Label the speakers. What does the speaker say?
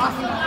Speaker 1: Awesome.